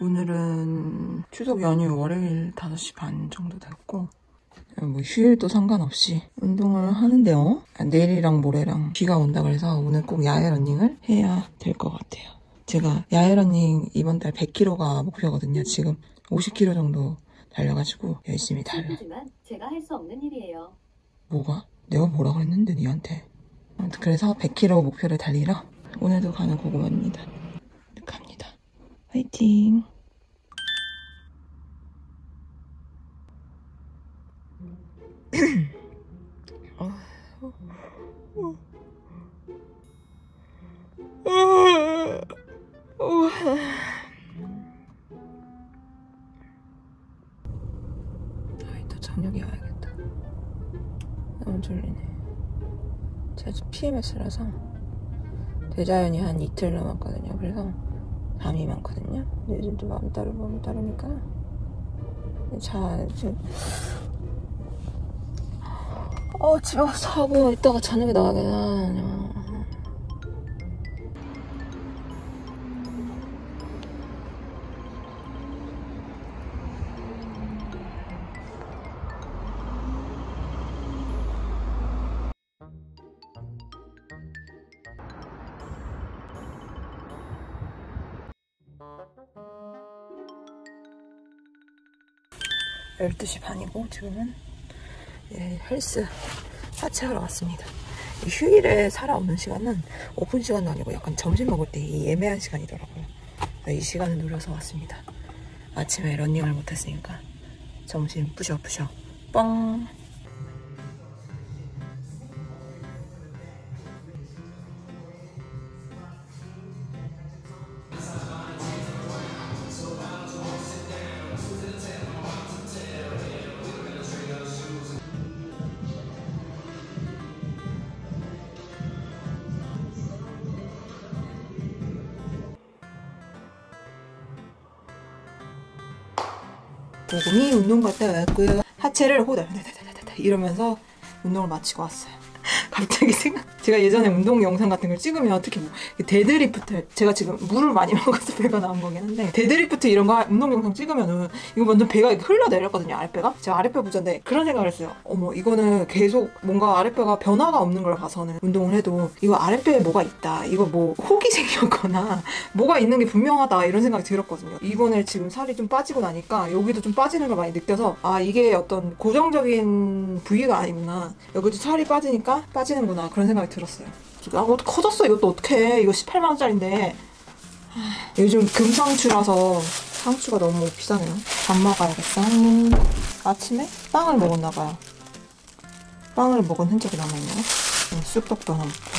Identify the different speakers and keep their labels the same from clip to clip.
Speaker 1: 오늘은 추석 연휴 월요일 5시 반 정도 됐고 뭐 휴일도 상관없이 운동을 하는데요. 내일이랑 모레랑 비가 온다 그래서 오늘 꼭 야외 러닝을 해야 될 것 같아요. 제가 야외 러닝 이번 달 100km가 목표거든요. 지금 50km 정도 달려가지고 열심히 달려.
Speaker 2: 하지만 제가 할 수 없는 일이에요.
Speaker 1: 뭐가? 내가 뭐라 그랬는데 니한테. 그래서 100km 목표를 달리러 오늘도 가는 고구마입니다. 화이팅! 아이 또 저녁에 와야겠다. 너무 졸리네. 제가 PMS라서 대자연이 한 이틀 남았거든요. 그래서 잠이 많거든요. 근데 요즘 또 마음 따로 마음 따르니까 자 지금 어 집에 가서 하고 이따가 저녁에 나가겠다. 12시 반이고 지금은 예, 헬스 하체하러 왔습니다. 이 휴일에 살아오는 시간은 오픈 시간도 아니고 약간 점심 먹을 때 이 애매한 시간이더라고요. 이 시간을 노려서 왔습니다. 아침에 러닝을 못했으니까 점심 부셔부셔 뻥 운동 갔다 왔고요. 하체를 호달다다다다 이러면서 운동을 마치고 왔어요. 갑자기 생각. 제가 예전에 운동 영상 같은 걸 찍으면 어떻게 뭐 데드리프트 제가 지금 물을 많이 먹어서 배가 나온 거긴 한데 데드리프트 이런 거 운동 영상 찍으면은 이거 완전 배가 흘러내렸거든요 아랫배가? 제가 아랫배 부자인데 그런 생각을 했어요. 어머 이거는 계속 뭔가 아랫배가 변화가 없는 걸 봐서는 운동을 해도 이거 아랫배에 뭐가 있다 이거 뭐 혹이 생겼거나 뭐가 있는 게 분명하다 이런 생각이 들었거든요. 이번에 지금 살이 좀 빠지고 나니까 여기도 좀 빠지는 걸 많이 느껴서 아 이게 어떤 고정적인 부위가 아니구나. 여기도 살이 빠지니까 빠지는구나 그런 생각이 들 었어요. 아, 뭐 커졌어. 이것도 어떡해. 이거 18만 원짜리인데. 요즘 금상추라서 상추가 너무 비싸네요. 밥 먹어야겠어. 아침에 빵을 먹었나 봐요. 빵을 먹은 흔적이 남아있네요. 쑥떡도 하나 먹고.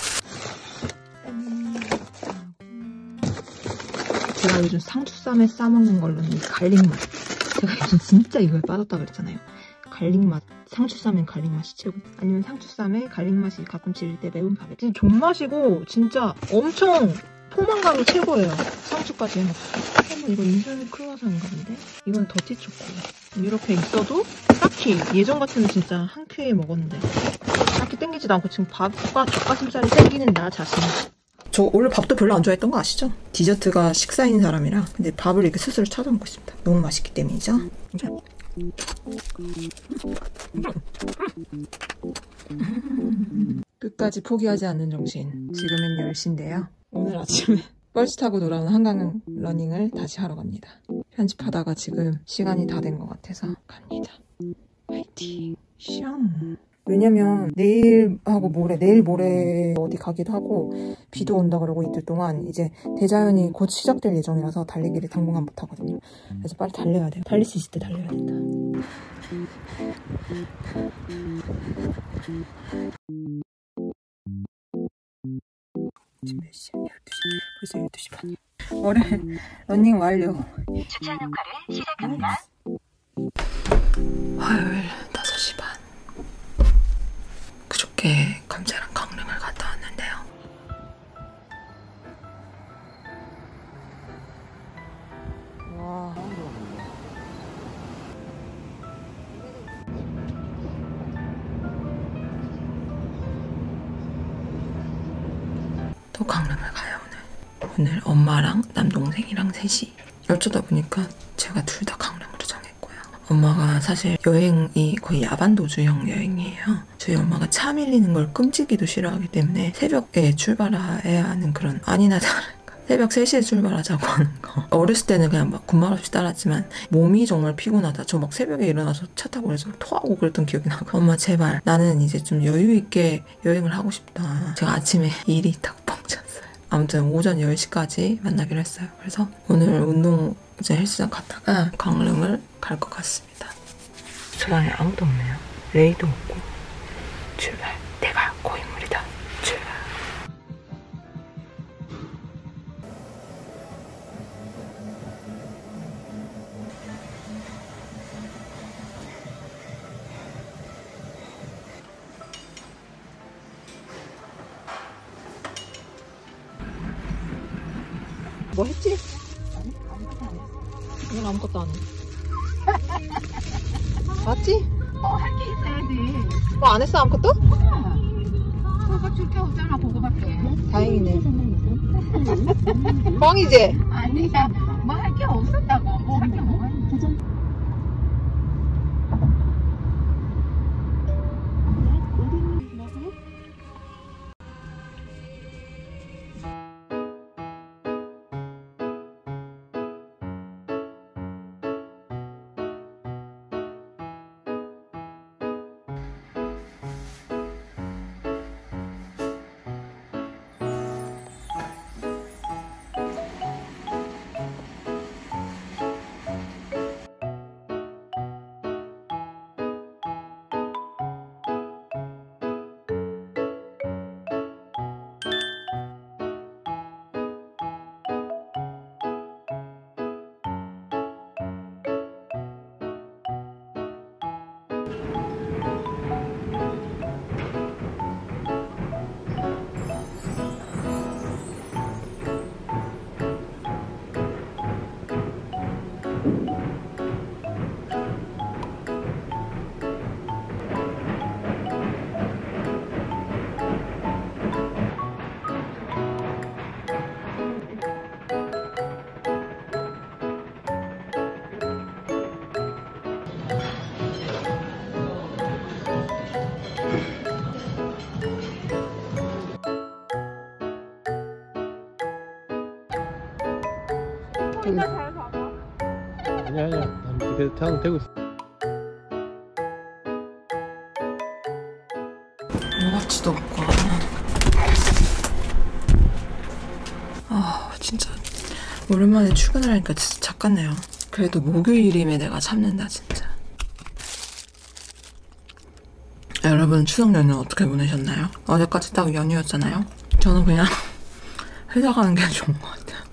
Speaker 1: 제가 요즘 상추쌈에 싸먹는 걸로는 갈릭맛. 제가 요즘 진짜 이거에 빠졌다 그랬잖아요. 갈릭맛 상추쌈엔 갈릭맛이 최고. 아니면 상추쌈에 갈릭맛이 가끔 질릴 때 매운 밥에. 진짜 존맛이고 진짜 엄청 포만감이 최고예요. 상추까지 해놓고. 한번 이거 인생 크루아상인가 본데? 이건 더티 초코. 이렇게 있어도 딱히 예전 같으면 진짜 한 큐에 먹었는데 딱히 땡기지도 않고 지금 밥과 닭가슴살이 땡기는 나 자신 저 원래 밥도 별로 안 좋아했던 거 아시죠? 디저트가 식사인 사람이라 근데 밥을 이렇게 스스로 찾아 먹고 있습니다. 너무 맛있기 때문이죠 끝까지 포기하지 않는 정신. 지금은 10시인데요. 오늘 아침에 버스 타고 돌아온 한강 러닝을 다시 하러 갑니다. 편집하다가 지금 시간이 다 된 것 같아서 갑니다. 화이팅! 샹! 왜냐면 내일하고 모레, 내일 모레 어디 가기도 하고 비도 온다 그러고 이틀 동안 이제 대자연이 곧 시작될 예정이라서 달리기를 당분간 못 하거든요. 그래서 빨리 달려야 돼요. 달릴 수 있을 때 달려야 된다. 지금 몇 시야? 12시. 벌써 12시 반. 월요일 러닝 완료.
Speaker 2: 추천 녹화를 시작합니다.
Speaker 1: 화요일 5시 반. 그저께 감자랑 강릉을 갔다 왔는데요. 와. 또 강릉을 가요 오늘. 오늘 엄마랑 남동생이랑 셋이 어쩌다 보니까 제가 둘 다 강릉으로 정했고요. 엄마가 사실 여행이 거의 야반도주형 여행이에요. 저희 엄마가 차 밀리는 걸 끔찍이도 싫어하기 때문에 새벽에 출발해야 하는 그런 아니나 다를까 새벽 3시에 출발하자고 하는 거. 어렸을 때는 그냥 막 군말 없이 따랐지만 몸이 정말 피곤하다. 저 막 새벽에 일어나서 차 타고 그래서 토하고 그랬던 기억이 나고 엄마 제발 나는 이제 좀 여유 있게 여행을 하고 싶다. 제가 아침에 일이 있다고 뻥쳤어요. 아무튼 오전 10시까지 만나기로 했어요. 그래서 오늘 운동 이제 헬스장 갔다가 강릉을 갈 것 같습니다. 수강에 아무도 없네요. 레이도 없고 출발. 내가 뻥
Speaker 3: 잘 되고 있어.
Speaker 1: 뭐같지도 없고. 아 진짜 오랜만에 출근을 하니까 진짜 작같네요. 그래도 목요일임에 내가 참는다 진짜. 여러분 추석 연휴 어떻게 보내셨나요? 어제까지 딱 연휴였잖아요. 저는 그냥 회사 가는 게 좋은 것 같아요.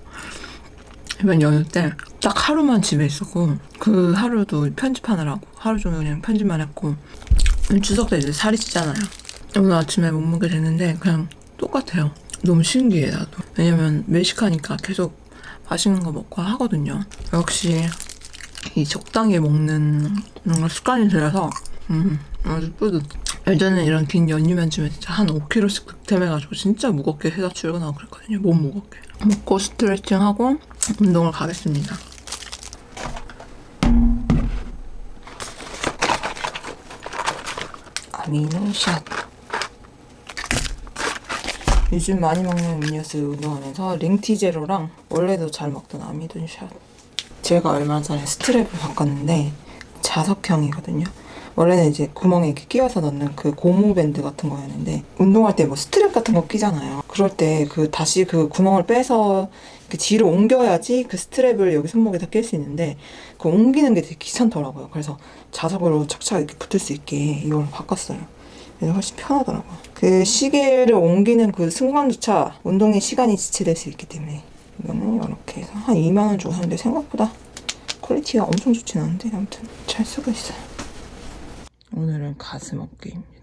Speaker 1: 이번 연휴 때 딱 하루만 집에 있었고 그 하루도 편집하느라고 하루 종일 그냥 편집만 했고 추석 때 이제 살이 찌잖아요 오늘 아침에 몸무게 됐는데 그냥 똑같아요. 너무 신기해 나도. 왜냐면 외식하니까 계속 맛있는 거 먹고 하거든요. 역시 이 적당히 먹는 습관이 들어서 음 아주 뿌듯. 예전에 이런 긴 연휴면 쯤에 진짜 한 5kg씩 득템해가지고 진짜 무겁게 회사 출근하고 그랬거든요. 몸 무겁게. 먹고 스트레칭하고 운동을 가겠습니다. 아미노샷. 요즘 많이 먹는 음료수 운동하면서 링티제로랑 원래도 잘 먹던 아미노샷 제가 얼마 전에 스트랩을 바꿨는데 자석형이거든요 원래는 이제 구멍에 이렇게 끼워서 넣는 그 고무 밴드 같은 거였는데 운동할 때 뭐 스트랩 같은 거 끼잖아요 그럴 때 그 다시 그 구멍을 빼서 이렇게 뒤로 옮겨야지 그 스트랩을 여기 손목에 다 낄 수 있는데 그 옮기는 게 되게 귀찮더라고요 그래서 자석으로 착착 이렇게 붙을 수 있게 이걸 바꿨어요 그래서 훨씬 편하더라고요. 그 시계를 옮기는 그 순간조차 운동의 시간이 지체될 수 있기 때문에 이거는 이렇게 해서 한 2만 원 주고 샀는데 생각보다 퀄리티가 엄청 좋진 않은데 아무튼 잘 쓰고 있어요. 오늘은 가슴 어깨입니다.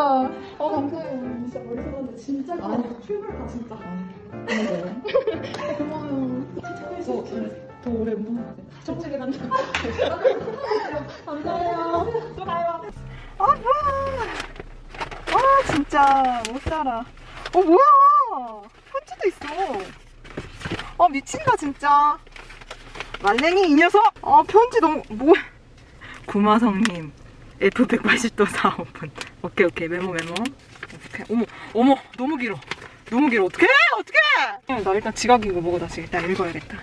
Speaker 1: 진짜. 어 감사해요 진짜 머릿속한테 진짜 아니 출발가 진짜. 고마워요 고마워요 더, 더 오래 돼 정책에 단다 감사해요. 또 가요. 아 좋아 아 진짜. 못 살아 어 뭐야? 편지도 있어. 아 미친다 진짜. 말랭이 이 녀석. 아 편지 너무 뭐. 구마성님 F180도 4 오픈 오케이 오케이. 메모 메모. 오케이 어머 어머 너무 길어. 너무 길어. 어떡해! 어떡해! 나 일단 지각 이거 보고 다시 일단 읽어야겠다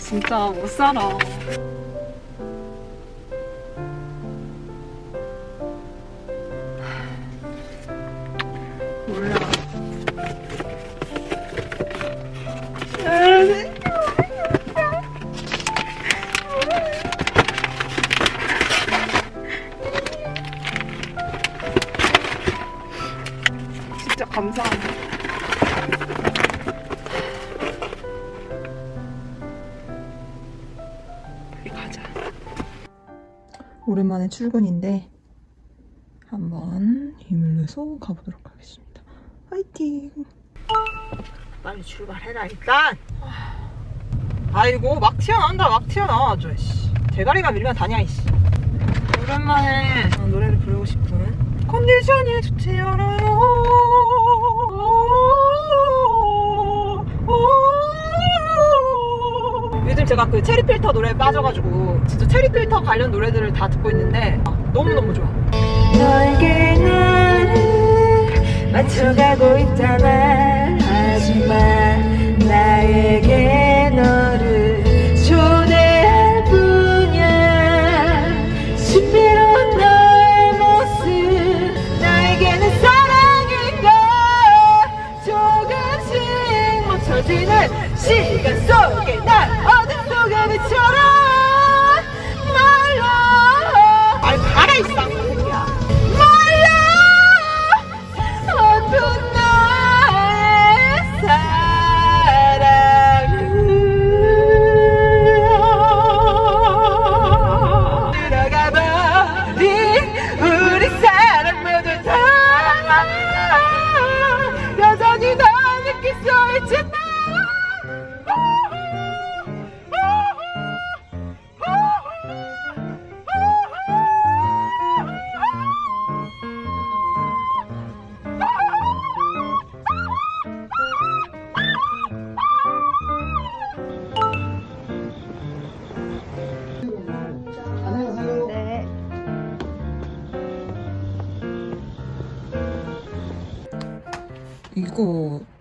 Speaker 1: 진짜 못 살아 몰라 진짜 감사합니다. 오랜만에 출근인데 한번 힘을 내서 가보도록 하겠습니다. 화이팅! 빨리 출발해라 일단. 아이고 막 튀어나온다 막 튀어나와 저 씨. 대가리가 밀면 다냐 이씨. 오랜만에 노래를 부르고 싶은 컨디션이 좋지 않아요. 요즘 제가 그 체리 필터 노래에 빠져가지고 진짜 체리 필터 관련 노래들을 다 듣고 있는데 너무너무 좋아. 너에게 나를 맞춰가고 있잖아. 하지만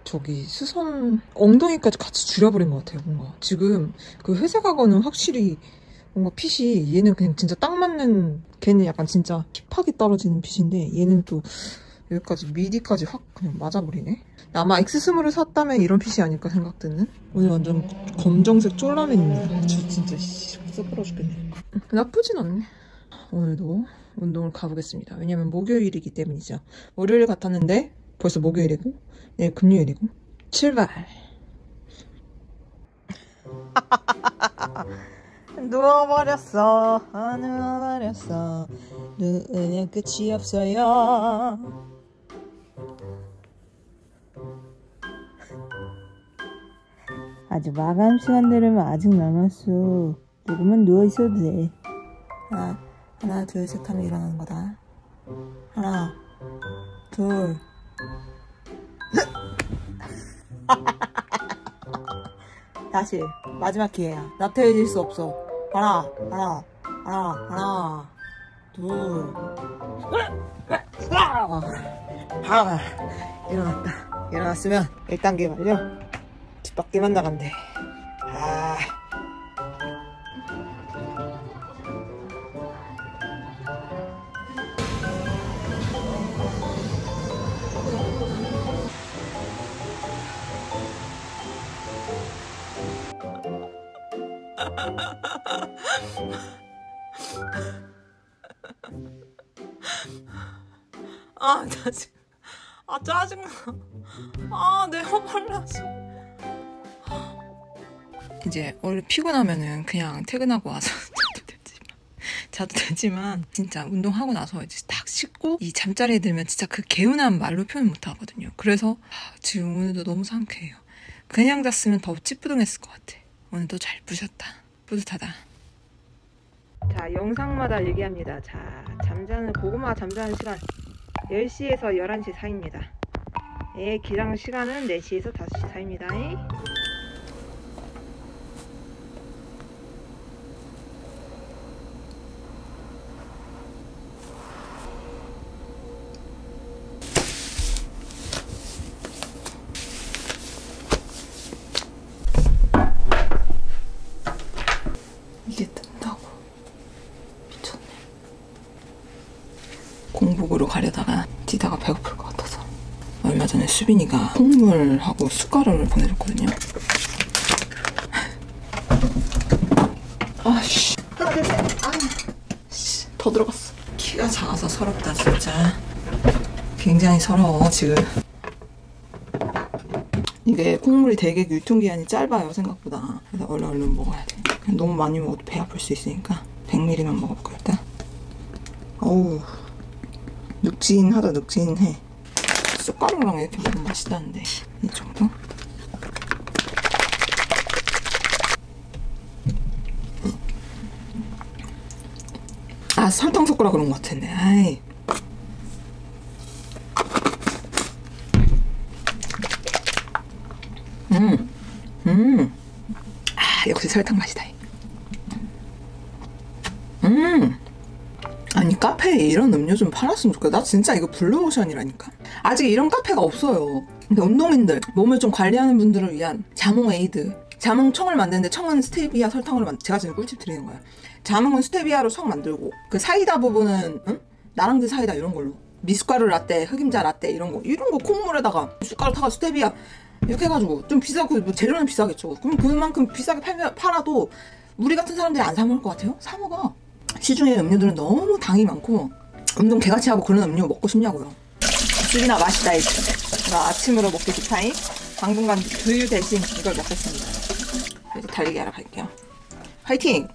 Speaker 1: 저기 수선 엉덩이까지 같이 줄여버린 것 같아요 뭔가. 지금 그 회색하고는 확실히 뭔가 핏이 얘는 그냥 진짜 딱 맞는 걔는 약간 진짜 힙하게 떨어지는 핏인데 얘는 또 여기까지 미디까지 확 그냥 맞아버리네. 아마 엑스스물을 샀다면 이런 핏이 아닐까 생각드는? 오늘 완전 검정색 쫄라맨입니다. 저 진짜 씨 썩부러 죽겠네. 나쁘진 않네. 오늘도 운동을 가보겠습니다. 왜냐면 목요일이기 때문이죠. 월요일 같았는데 벌써 목요일이고 내일 금요일이고. 출발. 누워버렸어. 아, 누워버렸어. 누우면 끝이 없어요. 아직 마감 시간 되려면 아직 남았어. 조금은 누워있어도 돼. 하나, 하나 둘 셋 하면 일어나는 거다. 하나 둘 다시 마지막 기회야. 나태해질 수 없어. 하나 하나 하나 하나 둘 하나 일어났다. 일어났으면 1단계 완료 뒷바퀴만 나간대 아, 나 지금. 아, 짜증나. 아, 내 지금. 이제 원래 피곤하면은 그냥 퇴근하고 와서 자도 되지만 자도 되지만 진짜 운동하고 나서 이제 딱 씻고 이 잠자리에 들면 진짜 그 개운한 말로 표현 못 하거든요. 그래서 아, 지금 오늘도 너무 상쾌해요. 그냥 잤으면 더 찌뿌둥했을 것 같아. 오늘도 잘 부셨다. 뿌듯하다. 자, 영상마다 얘기합니다. 자, 잠자는 고구마 잠자는 시간 10시에서 11시 사이입니다. 애 기상 시간은 4시에서 5시 사이입니다. 이게 뜬다고 미쳤네 공복으로 가려다가 뛰다가 배고플 것 같아서 얼마 전에 수빈이가 콩물하고 숟가락을 보내줬거든요. 아씨. 하나 둘 셋 아, 씨, 더 들어갔어. 키가 작아서 서럽다 진짜. 굉장히 서러워 지금. 이게 콩물이 되게 유통기한이 짧아요 생각보다. 그래서 얼른 얼른 먹어야 돼. 너무 많이 먹어도 배 아플 수 있으니까 100ml만 먹어볼까 일단? 어우. 눅진하다 눅진해 숟가락랑 이렇게 먹으면 맛있다는데 이 정도? 아 설탕 섞으라 그런 것 같은데 아이 음, 음. 아, 역시 설탕 맛이다. 음. 아니, 카페에 이런 음료 좀 팔았으면 좋겠다. 나 진짜 이거 블루오션이라니까. 아직 이런 카페가 없어요. 근데 운동인들, 몸을 좀 관리하는 분들을 위한 자몽 에이드. 자몽 청을 만드는데 청은 스테비아 설탕으로 만 제가 지금 꿀팁 드리는 거예요. 자몽은 스테비아로 청 만들고 그 사이다 부분은 응? 나랑드 사이다 이런 걸로 미숫가루 라떼, 흑임자 라떼 이런 거 이런 거 콩물에다가 숟가락 타가 스테비아 이렇게 해가지고 좀 비싸고 뭐 재료는 비싸겠죠. 그럼 그만큼 비싸게 팔면, 팔아도 우리 같은 사람들이 안 사 먹을 것 같아요? 사 먹어. 시중에 음료들은 너무 당이 많고 운동 개같이 하고 그런 음료 먹고 싶냐고요. 술이나 마시다 이나 아침으로 먹기 좋다잉. 당분간 두유 대신 이걸 먹겠습니다. 이제 달리기 하러 갈게요. 화이팅!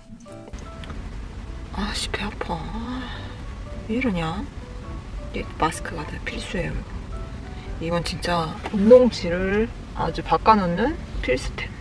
Speaker 1: 아씨 배 아파. 왜 이러냐? 이 마스크가 다 필수예요. 이건 진짜 운동질을 아주 바꿔놓는 필수템.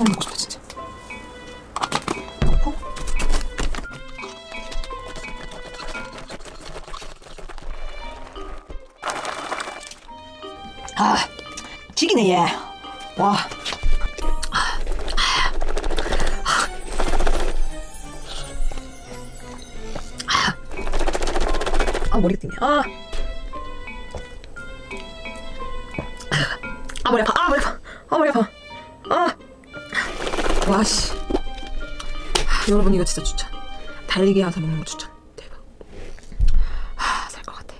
Speaker 1: 아, 먹고 싶어 진짜. 먹고. 아, 튀기네 얘. 와. 아, 머리가 띵해. 아. 아, 머리 아파. 아, 머리 아파. 아, 머리 아파. 여러분 이거 진짜 추천. 달리기 와서 먹는 거 추천. 대박. 살것 같아.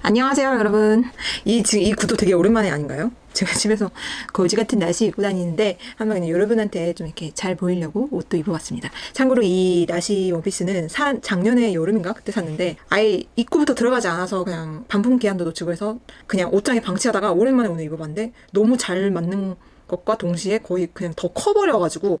Speaker 1: 안녕하세요 여러분. 이 지금 이 구도 되게 오랜만에 아닌가요? 제가 집에서 거지 같은 나시 입고 다니는데 한번 그냥 여러분한테 좀 이렇게 잘 보이려고 옷도 입어봤습니다. 참고로 이 나시 원피스는 사, 작년에 여름인가 그때 샀는데 아예 입구부터 들어가지 않아서 그냥 반품 기한도 놓치고 해서 그냥 옷장에 방치하다가 오랜만에 오늘 입어봤는데 너무 잘 맞는 것과 동시에 거의 그냥 더 커버려가지고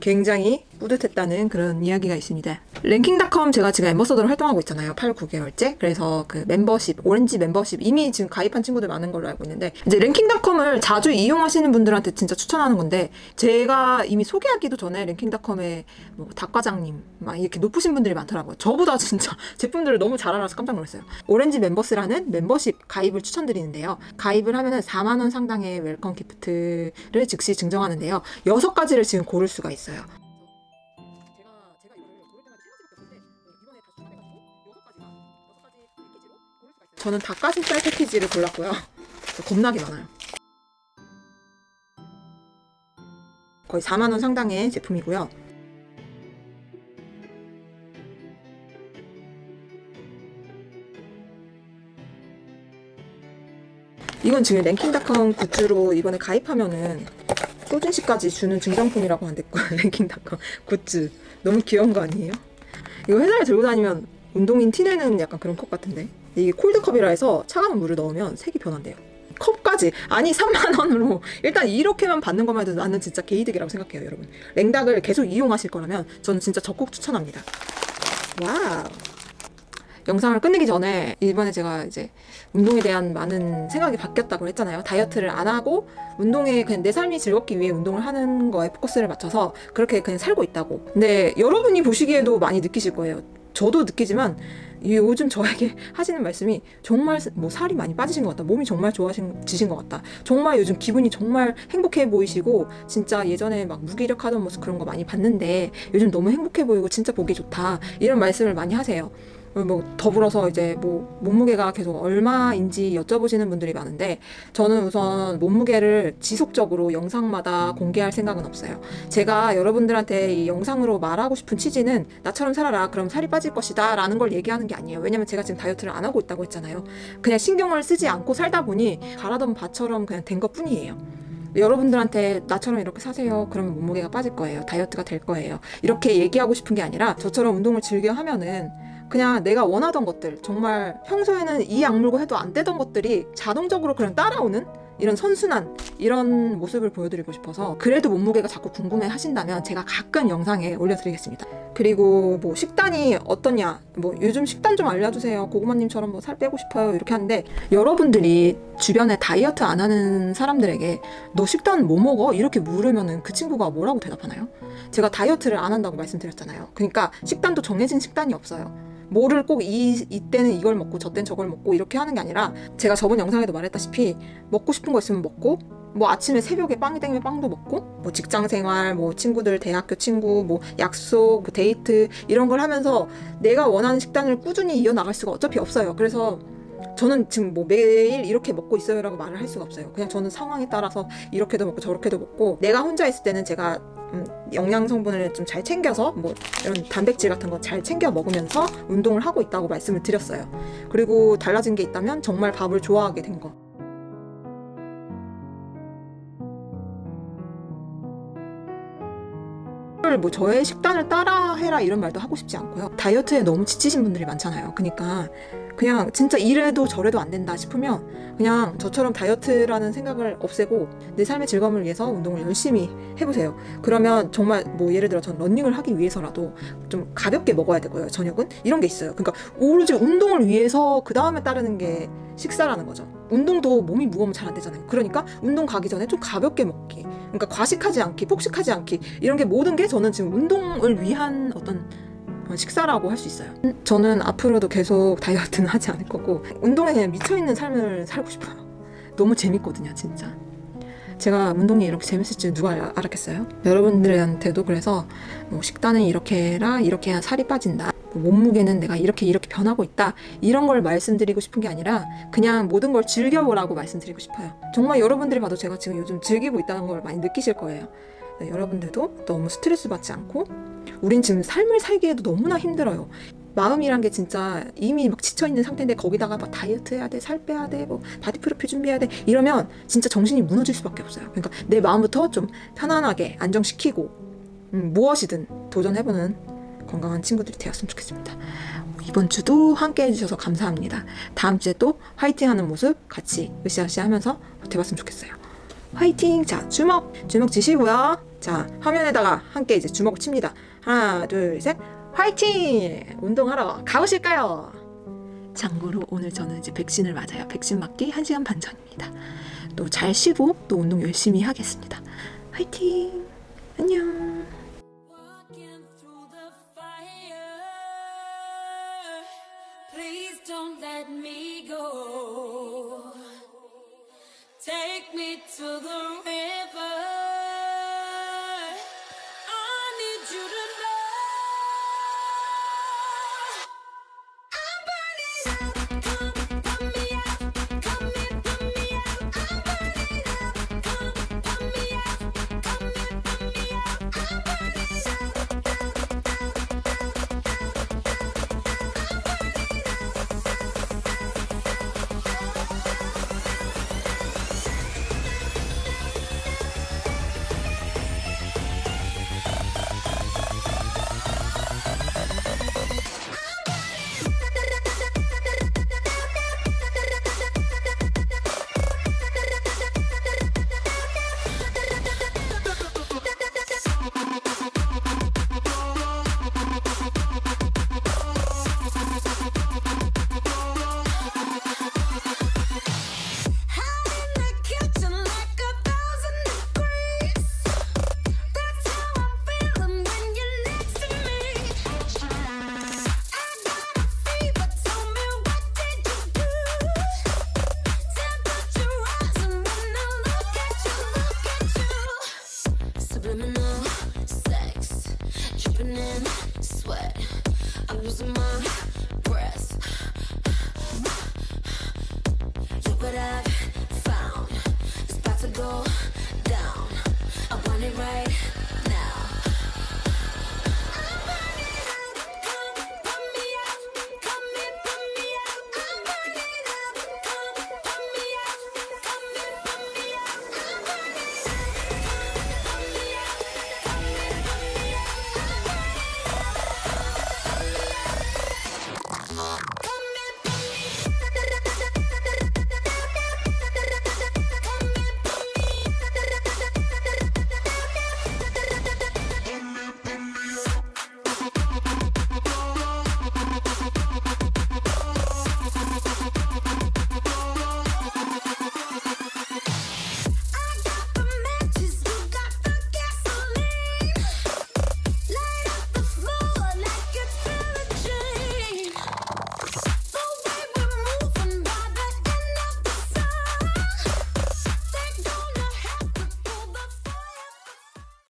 Speaker 1: 굉장히 뿌듯했다는 그런 이야기가 있습니다. 랭킹닷컴 제가 지금 엠버서더로 활동하고 있잖아요. 8, 9개월째. 그래서 그 멤버십, 오렌지 멤버십 이미 지금 가입한 친구들 많은 걸로 알고 있는데 이제 랭킹닷컴을 자주 이용하시는 분들한테 진짜 추천하는 건데 제가 이미 소개하기도 전에 랭킹닷컴에 뭐 닭과장님 막 이렇게 높으신 분들이 많더라고요. 저보다 진짜 제품들을 너무 잘 알아서 깜짝 놀랐어요. 오렌지 멤버스라는 멤버십 가입을 추천드리는데요. 가입을 하면은 4만 원 상당의 welcome gift를 즉시 증정하는데요. 여섯 가지를 지금 고를 수가 있어요. 제가 제가 이거를 고를 때마다 세 가지밖에 없는데 이번에 다 추가돼가지고 여섯 가지가 여섯 가지 패키지로 고를 수가 있어요. 저는 닭가슴살 패키지를 골랐고요. 겁나게 많아요. 거의 4만 원 상당의 제품이고요. 이건 지금 랭킹닷컴 굿즈로 이번에 가입하면은 소진 씨까지 주는 증정품이라고 한댔고 랭킹닷컴 굿즈. 너무 귀여운 거 아니에요? 이거 회사에 들고 다니면 운동인 티내는 약간 그런 컵 같은데? 이게 콜드컵이라 해서 차가운 물을 넣으면 색이 변한대요. 컵까지. 아니 3만 원으로. 일단 이렇게만 받는 것만 해도 나는 진짜 개이득이라고 생각해요 여러분. 랭닥을 계속 이용하실 거라면 저는 진짜 적극 추천합니다. 와우 영상을 끝내기 전에 이번에 제가 이제 운동에 대한 많은 생각이 바뀌었다고 했잖아요. 다이어트를 안 하고 운동에 그냥 내 삶이 즐겁기 위해 운동을 하는 거에 포커스를 맞춰서 그렇게 그냥 살고 있다고. 근데 여러분이 보시기에도 많이 느끼실 거예요. 저도 느끼지만 이 요즘 저에게 하시는 말씀이 정말 뭐 살이 많이 빠지신 것 같다. 몸이 정말 좋아지신 것 같다. 정말 요즘 기분이 정말 행복해 보이시고 진짜 예전에 막 무기력하던 모습 그런 거 많이 봤는데 요즘 너무 행복해 보이고 진짜 보기 좋다. 이런 말씀을 많이 하세요. 뭐 더불어서 이제 뭐 몸무게가 계속 얼마인지 여쭤보시는 분들이 많은데 저는 우선 몸무게를 지속적으로 영상마다 공개할 생각은 없어요. 제가 여러분들한테 이 영상으로 말하고 싶은 취지는 나처럼 살아라 그럼 살이 빠질 것이다 라는 걸 얘기하는 게 아니에요. 왜냐면 제가 지금 다이어트를 안 하고 있다고 했잖아요. 그냥 신경을 쓰지 않고 살다 보니 가라던 밭처럼 그냥 된 것 뿐이에요. 여러분들한테 나처럼 이렇게 사세요. 그러면 몸무게가 빠질 거예요. 다이어트가 될 거예요. 이렇게 얘기하고 싶은 게 아니라 저처럼 운동을 즐겨 하면은 그냥 내가 원하던 것들 정말 평소에는 이 악물고 해도 안 되던 것들이 자동적으로 그냥 따라오는 이런 선순환 이런 모습을 보여드리고 싶어서 그래도 몸무게가 자꾸 궁금해 하신다면 제가 가끔 영상에 올려드리겠습니다. 그리고 뭐 식단이 어떠냐 뭐 요즘 식단 좀 알려주세요. 고구마님처럼 뭐 살 빼고 싶어요 이렇게 하는데 여러분들이 주변에 다이어트 안 하는 사람들에게 너 식단 뭐 먹어 이렇게 물으면은 그 친구가 뭐라고 대답하나요? 제가 다이어트를 안 한다고 말씀드렸잖아요. 그러니까 식단도 정해진 식단이 없어요. 뭐를 꼭 이, 이때는 이걸 먹고 저때는 저걸 먹고 이렇게 하는 게 아니라 제가 저번 영상에도 말했다시피 먹고 싶은 거 있으면 먹고 뭐 아침에 새벽에 빵이 땡기면 빵도 먹고 뭐 직장 생활 뭐 친구들 대학교 친구 뭐 약속 뭐 데이트 이런 걸 하면서 내가 원하는 식단을 꾸준히 이어나갈 수가 어차피 없어요 그래서 저는 지금 뭐 매일 이렇게 먹고 있어요라고 말을 할 수가 없어요. 그냥 저는 상황에 따라서 이렇게도 먹고 저렇게도 먹고 내가 혼자 있을 때는 제가 음, 영양 성분을 좀 잘 챙겨서 뭐 이런 단백질 같은 거 잘 챙겨 먹으면서 운동을 하고 있다고 말씀을 드렸어요. 그리고 달라진 게 있다면 정말 밥을 좋아하게 된 거. 뭐 저의 식단을 따라 해라 이런 말도 하고 싶지 않고요. 다이어트에 너무 지치신 분들이 많잖아요. 그러니까 그냥 진짜 이래도 저래도 안 된다 싶으면 그냥 저처럼 다이어트라는 생각을 없애고 내 삶의 즐거움을 위해서 운동을 열심히 해보세요. 그러면 정말 뭐 예를 들어 전 러닝을 하기 위해서라도 좀 가볍게 먹어야 되고요. 저녁은 이런 게 있어요. 그러니까 오로지 운동을 위해서 그 다음에 따르는 게 식사라는 거죠. 운동도 몸이 무거우면 잘 안 되잖아요. 그러니까 운동 가기 전에 좀 가볍게 먹기. 그러니까 과식하지 않기, 폭식하지 않기 이런 게 모든 게 저는 지금 운동을 위한 어떤 식사라고 할 수 있어요. 저는 앞으로도 계속 다이어트는 하지 않을 거고 운동에 그냥 미쳐 있는 삶을 살고 싶어요. 너무 재밌거든요, 진짜. 제가 운동이 이렇게 재밌을 줄 누가 알- 알았겠어요? 여러분들한테도 그래서 뭐 식단은 이렇게 해라, 이렇게 해야 살이 빠진다. 뭐 몸무게는 내가 이렇게 이렇게 변하고 있다. 이런 걸 말씀드리고 싶은 게 아니라 그냥 모든 걸 즐겨보라고 말씀드리고 싶어요. 정말 여러분들이 봐도 제가 지금 요즘 즐기고 있다는 걸 많이 느끼실 거예요. 네, 여러분들도 너무 스트레스 받지 않고 우린 지금 삶을 살기에도 너무나 힘들어요. 마음이란 게 진짜 이미 막 지쳐있는 상태인데 거기다가 막 다이어트 해야 돼, 살 빼야 돼, 뭐 바디 프로필 준비해야 돼 이러면 진짜 정신이 무너질 수밖에 없어요. 그러니까 내 마음부터 좀 편안하게 안정시키고 음, 무엇이든 도전해보는 건강한 친구들이 되었으면 좋겠습니다. 이번 주도 함께 해주셔서 감사합니다. 다음 주에 또 화이팅 하는 모습 같이 으쌰으쌰 하면서 버텨봤으면 좋겠어요. 화이팅! 자, 주먹! 주먹 지시고요. 자, 화면에다가 함께 이제 주먹을 칩니다. 하나, 둘, 셋.
Speaker 4: 화이팅! 운동하러 가보실까요? 참고로 오늘 저는 이제 백신을 맞아요. 백신 맞기 1시간 반 전입니다. 또 잘 쉬고 또 운동 열심히 하겠습니다. 화이팅! 안녕!